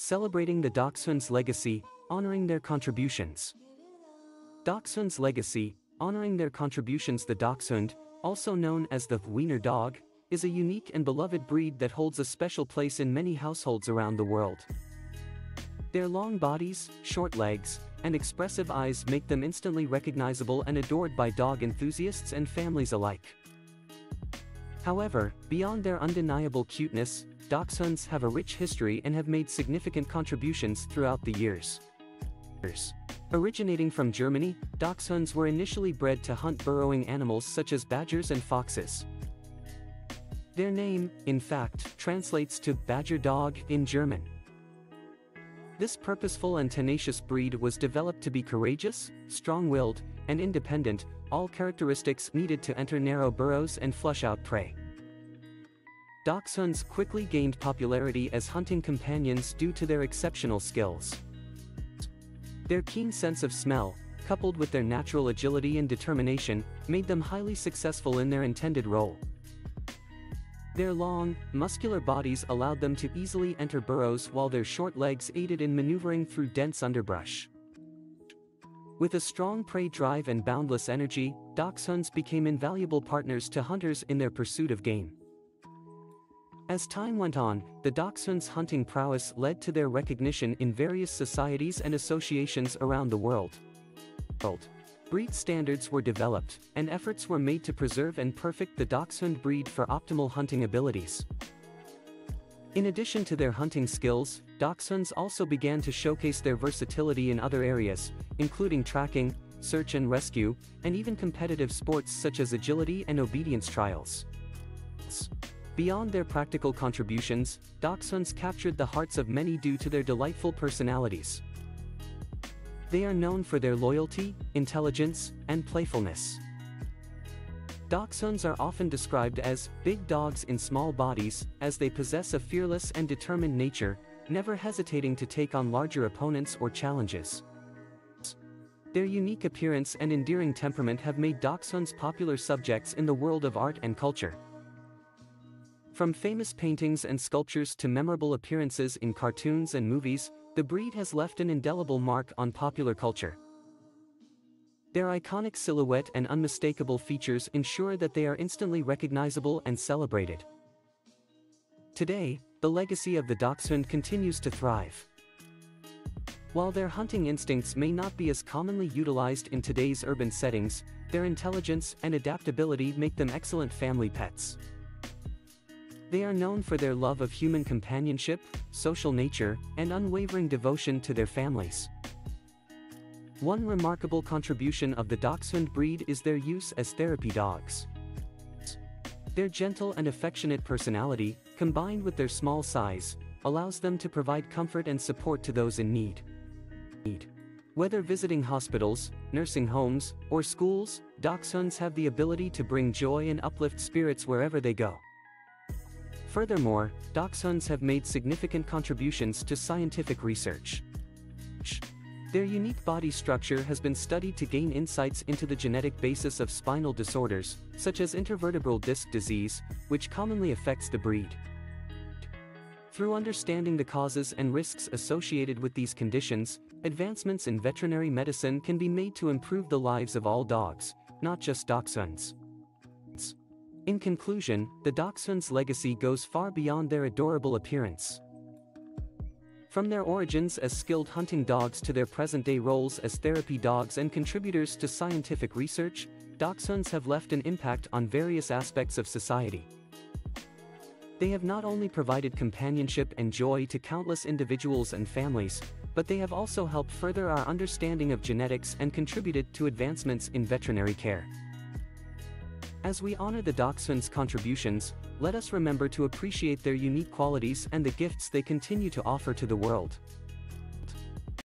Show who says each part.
Speaker 1: celebrating the Dachshund's legacy, honoring their contributions. Dachshund's legacy, honoring their contributions The Dachshund, also known as the Wiener dog, is a unique and beloved breed that holds a special place in many households around the world. Their long bodies, short legs, and expressive eyes make them instantly recognizable and adored by dog enthusiasts and families alike. However, beyond their undeniable cuteness, dachshunds have a rich history and have made significant contributions throughout the years. Originating from Germany, dachshunds were initially bred to hunt burrowing animals such as badgers and foxes. Their name, in fact, translates to badger dog in German. This purposeful and tenacious breed was developed to be courageous, strong-willed, and independent, all characteristics needed to enter narrow burrows and flush out prey. Dachshunds quickly gained popularity as hunting companions due to their exceptional skills. Their keen sense of smell, coupled with their natural agility and determination, made them highly successful in their intended role. Their long, muscular bodies allowed them to easily enter burrows while their short legs aided in maneuvering through dense underbrush. With a strong prey drive and boundless energy, dachshunds became invaluable partners to hunters in their pursuit of game. As time went on, the dachshund's hunting prowess led to their recognition in various societies and associations around the world. Breed standards were developed, and efforts were made to preserve and perfect the dachshund breed for optimal hunting abilities. In addition to their hunting skills, dachshunds also began to showcase their versatility in other areas, including tracking, search and rescue, and even competitive sports such as agility and obedience trials. Beyond their practical contributions, dachshunds captured the hearts of many due to their delightful personalities. They are known for their loyalty, intelligence, and playfulness. Dachshunds are often described as big dogs in small bodies, as they possess a fearless and determined nature, never hesitating to take on larger opponents or challenges. Their unique appearance and endearing temperament have made dachshunds popular subjects in the world of art and culture. From famous paintings and sculptures to memorable appearances in cartoons and movies, the breed has left an indelible mark on popular culture. Their iconic silhouette and unmistakable features ensure that they are instantly recognizable and celebrated. Today, the legacy of the dachshund continues to thrive. While their hunting instincts may not be as commonly utilized in today's urban settings, their intelligence and adaptability make them excellent family pets. They are known for their love of human companionship, social nature, and unwavering devotion to their families. One remarkable contribution of the Dachshund breed is their use as therapy dogs. Their gentle and affectionate personality, combined with their small size, allows them to provide comfort and support to those in need. Whether visiting hospitals, nursing homes, or schools, dachshunds have the ability to bring joy and uplift spirits wherever they go. Furthermore, dachshunds have made significant contributions to scientific research. Their unique body structure has been studied to gain insights into the genetic basis of spinal disorders, such as intervertebral disc disease, which commonly affects the breed. Through understanding the causes and risks associated with these conditions, advancements in veterinary medicine can be made to improve the lives of all dogs, not just dachshunds. In conclusion, the Dachshund's legacy goes far beyond their adorable appearance. From their origins as skilled hunting dogs to their present-day roles as therapy dogs and contributors to scientific research, Dachshunds have left an impact on various aspects of society. They have not only provided companionship and joy to countless individuals and families, but they have also helped further our understanding of genetics and contributed to advancements in veterinary care. As we honor the Dachshund's contributions, let us remember to appreciate their unique qualities and the gifts they continue to offer to the world.